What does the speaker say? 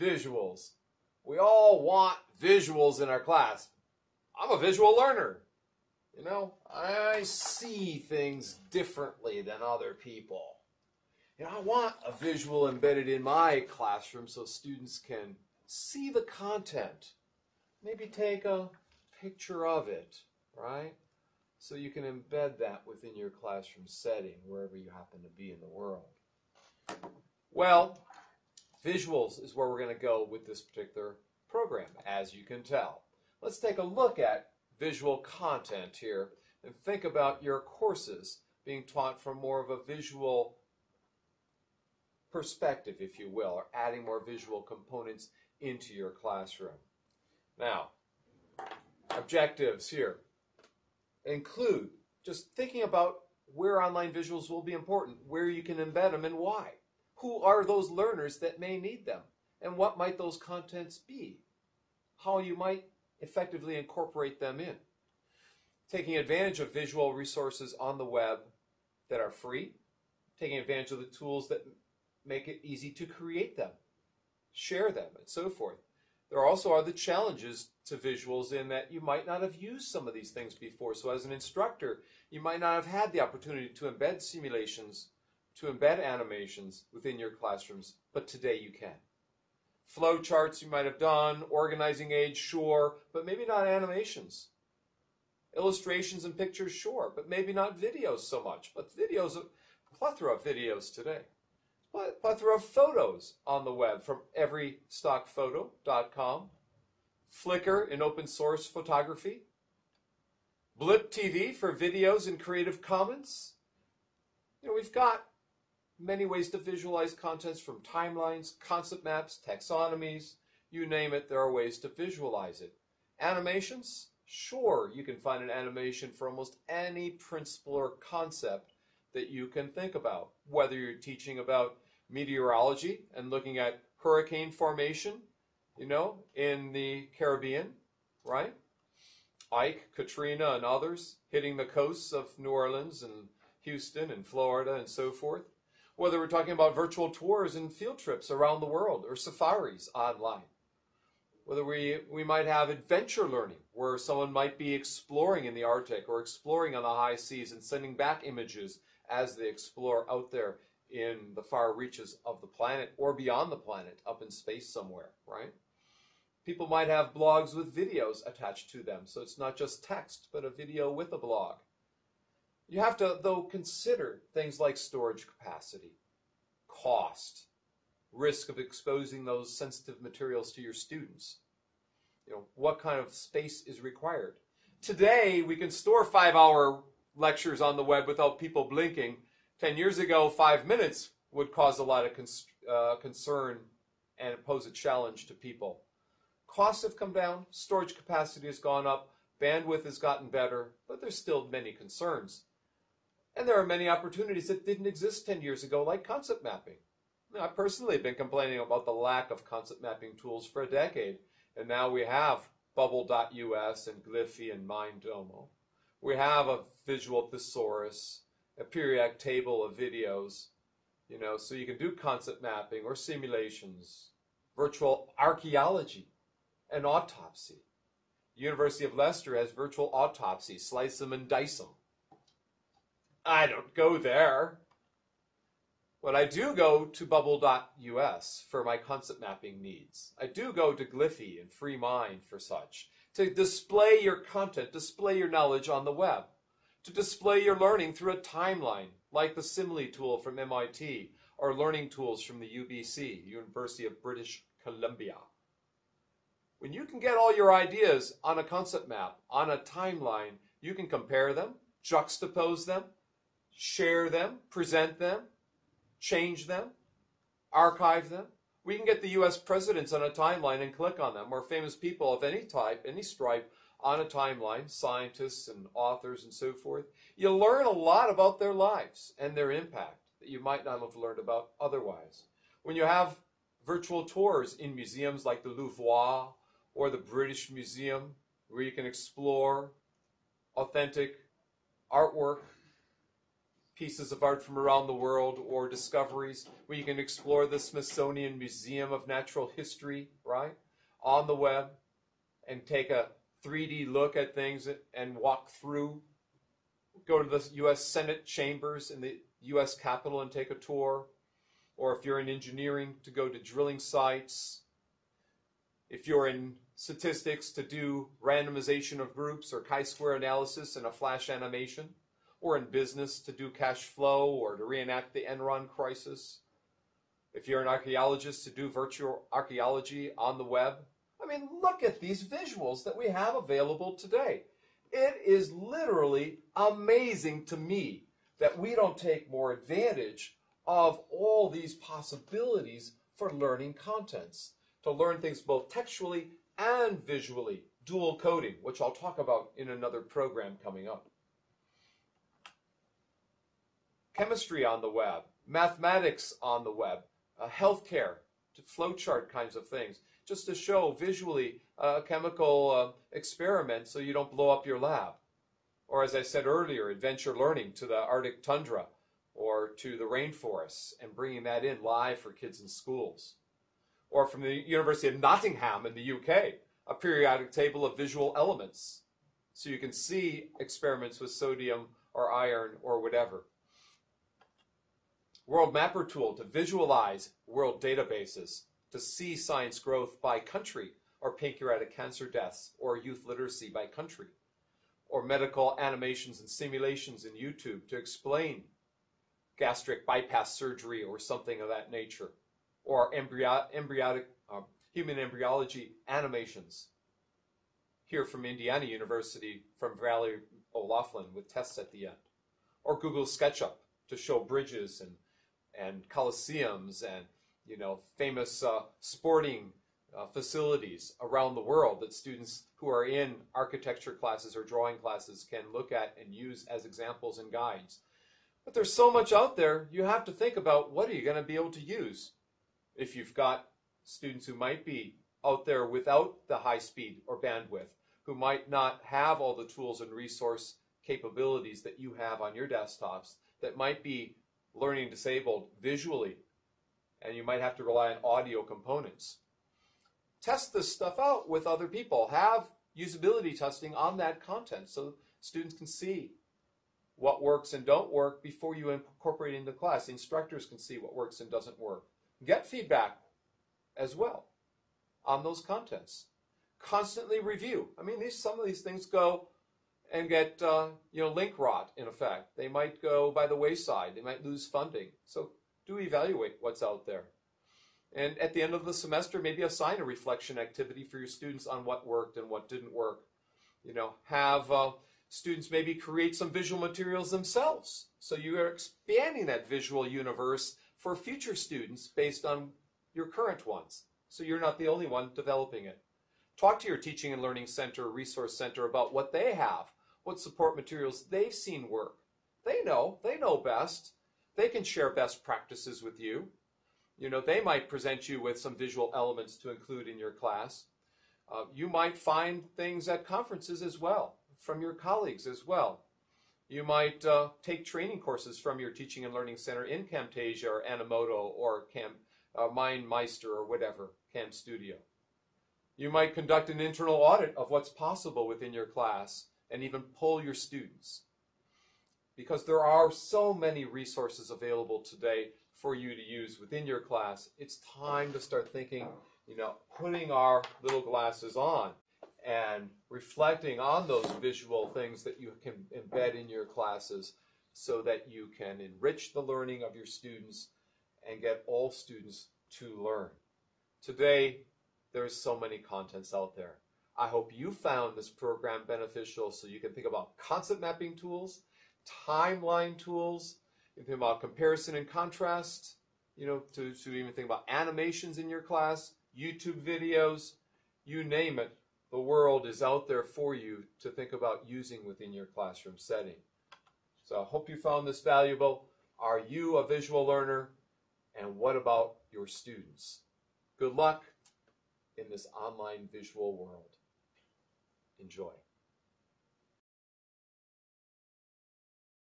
visuals. We all want visuals in our class. I'm a visual learner. You know, I see things differently than other people. You know, I want a visual embedded in my classroom so students can see the content. Maybe take a picture of it, right? So you can embed that within your classroom setting, wherever you happen to be in the world. Well, visuals is where we're going to go with this particular program, as you can tell. Let's take a look at visual content here and think about your courses being taught from more of a visual perspective, if you will, or adding more visual components into your classroom. Now, objectives here include just thinking about where online visuals will be important, where you can embed them, and why. Who are those learners that may need them? And what might those contents be? How you might effectively incorporate them in. Taking advantage of visual resources on the web that are free, taking advantage of the tools that make it easy to create them, share them, and so forth. There also are the challenges to visuals in that you might not have used some of these things before. So, as an instructor, you might not have had the opportunity to embed simulations, to embed animations within your classrooms, but today you can. Flow charts you might have done, organizing aids, sure, but maybe not animations. Illustrations and pictures, sure, but maybe not videos so much. But videos, plethora of videos today. Plethora of photos on the web from everystockphoto.com, Flickr in open source photography, Blip TV for videos in Creative Commons. You know, we've got many ways to visualize contents from timelines, concept maps, taxonomies, you name it, there are ways to visualize it. Animations? Sure, you can find an animation for almost any principle or concept that you can think about. Whether you're teaching about meteorology and looking at hurricane formation, you know, in the Caribbean, right? Ike, Katrina, and others hitting the coasts of New Orleans and Houston and Florida and so forth whether we're talking about virtual tours and field trips around the world or safaris online. Whether we, we might have adventure learning, where someone might be exploring in the Arctic or exploring on the high seas and sending back images as they explore out there in the far reaches of the planet or beyond the planet, up in space somewhere, right? People might have blogs with videos attached to them, so it's not just text, but a video with a blog. You have to, though, consider things like storage capacity, cost, risk of exposing those sensitive materials to your students. You know, what kind of space is required? Today, we can store five hour lectures on the web without people blinking. Ten years ago, five minutes would cause a lot of uh, concern and pose a challenge to people. Costs have come down, storage capacity has gone up, bandwidth has gotten better, but there's still many concerns. And there are many opportunities that didn't exist 10 years ago, like concept mapping. I personally have been complaining about the lack of concept mapping tools for a decade, and now we have Bubble.us and Gliffy and Mindomo. We have a visual thesaurus, a periodic table of videos, you know, so you can do concept mapping or simulations, virtual archaeology, and autopsy. University of Leicester has virtual autopsy, slice them and dice them. I don't go there. But I do go to bubble.us for my concept mapping needs. I do go to Gliffy and FreeMind for such. To display your content, display your knowledge on the web. To display your learning through a timeline, like the Simile tool from MIT or learning tools from the UBC, University of British Columbia. When you can get all your ideas on a concept map, on a timeline, you can compare them, juxtapose them, share them, present them, change them, archive them. We can get the US presidents on a timeline and click on them, or famous people of any type, any stripe, on a timeline, scientists and authors and so forth. You learn a lot about their lives and their impact that you might not have learned about otherwise. When you have virtual tours in museums like the Louvre or the British Museum, where you can explore authentic artwork pieces of art from around the world or discoveries where you can explore the Smithsonian Museum of Natural History, right, on the web and take a 3D look at things and walk through. Go to the U.S. Senate chambers in the U.S. Capitol and take a tour. Or if you're in engineering, to go to drilling sites. If you're in statistics, to do randomization of groups or chi-square analysis in a flash animation or in business to do cash flow or to reenact the Enron crisis. If you're an archaeologist, to do virtual archaeology on the web. I mean, look at these visuals that we have available today. It is literally amazing to me that we don't take more advantage of all these possibilities for learning contents, to learn things both textually and visually, dual coding, which I'll talk about in another program coming up chemistry on the web, mathematics on the web, uh, healthcare, flowchart kinds of things, just to show visually a chemical uh, experiment so you don't blow up your lab. Or as I said earlier, adventure learning to the Arctic tundra or to the rainforests and bringing that in live for kids in schools. Or from the University of Nottingham in the UK, a periodic table of visual elements so you can see experiments with sodium or iron or whatever. World Mapper tool to visualize world databases, to see science growth by country, or pancreatic cancer deaths, or youth literacy by country, or medical animations and simulations in YouTube to explain gastric bypass surgery or something of that nature, or embryo embryonic, uh, human embryology animations. Here from Indiana University, from Valerie O'Loughlin with tests at the end, or Google SketchUp to show bridges and and coliseums and you know famous uh, sporting uh, facilities around the world that students who are in architecture classes or drawing classes can look at and use as examples and guides. But there's so much out there, you have to think about what are you going to be able to use if you've got students who might be out there without the high speed or bandwidth, who might not have all the tools and resource capabilities that you have on your desktops, that might be learning disabled visually, and you might have to rely on audio components. Test this stuff out with other people. Have usability testing on that content so students can see what works and don't work before you incorporate into class. Instructors can see what works and doesn't work. Get feedback as well on those contents. Constantly review. I mean, these some of these things go and get uh, you know link rot in effect. They might go by the wayside. They might lose funding. So do evaluate what's out there. And at the end of the semester, maybe assign a reflection activity for your students on what worked and what didn't work. You know, have uh, students maybe create some visual materials themselves. So you are expanding that visual universe for future students based on your current ones. So you're not the only one developing it. Talk to your teaching and learning center, resource center about what they have what support materials they've seen work. They know, they know best. They can share best practices with you. You know, they might present you with some visual elements to include in your class. Uh, you might find things at conferences as well, from your colleagues as well. You might uh, take training courses from your teaching and learning center in Camtasia or Animoto or Cam, uh, MindMeister or whatever, Cam Studio. You might conduct an internal audit of what's possible within your class and even pull your students. Because there are so many resources available today for you to use within your class, it's time to start thinking, you know, putting our little glasses on and reflecting on those visual things that you can embed in your classes so that you can enrich the learning of your students and get all students to learn. Today, there's so many contents out there. I hope you found this program beneficial so you can think about concept mapping tools, timeline tools, you can think about comparison and contrast, you know, to, to even think about animations in your class, YouTube videos, you name it. The world is out there for you to think about using within your classroom setting. So I hope you found this valuable. Are you a visual learner? And what about your students? Good luck in this online visual world. Enjoy.